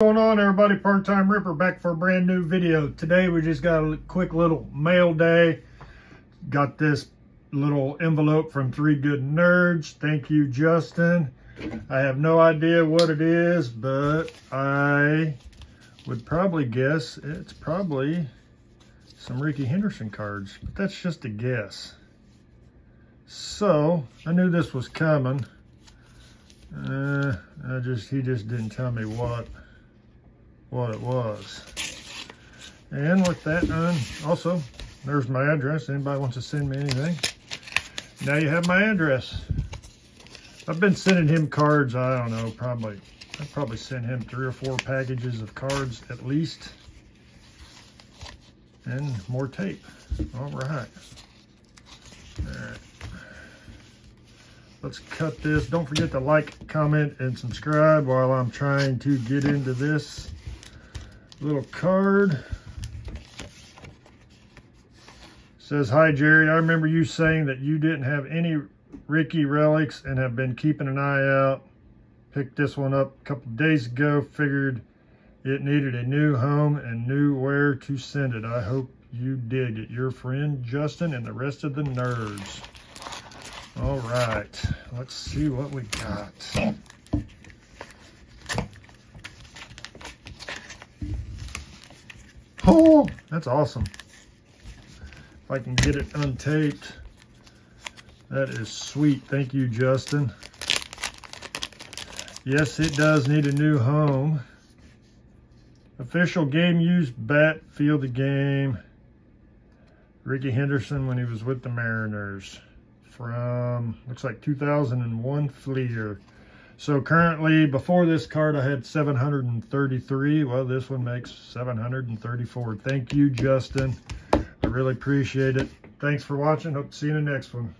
going on everybody? Part-time ripper back for a brand new video. Today we just got a quick little mail day. Got this little envelope from three good nerds. Thank you justin. I have no idea what it is but i would probably guess it's probably some rickey henderson cards but that's just a guess. So i knew this was coming. Uh, I just he just didn't tell me what what it was. And with that done, also, there's my address. Anybody wants to send me anything? Now you have my address. I've been sending him cards, I don't know, probably, I probably sent him three or four packages of cards at least. And more tape. All right. All right. Let's cut this. Don't forget to like, comment, and subscribe while I'm trying to get into this little card. Says, hi Jerry, I remember you saying that you didn't have any Rickey relics and have been keeping an eye out. Picked this one up a couple days ago, figured it needed a new home and knew where to send it. I hope you dig it. Your friend Justin and the rest of the nerds. All right, let's see what we got. Oh, that's awesome. If I can get it untaped, that is sweet. Thank you, Justin. Yes, it does need a new home. Official game used bat, field of game. Rickey Henderson when he was with the Mariners from, looks like 2001 Fleer. So currently, before this card, I had 733. Well, this one makes 734. Thank you, Justin. I really appreciate it. Thanks for watching. Hope to see you in the next one.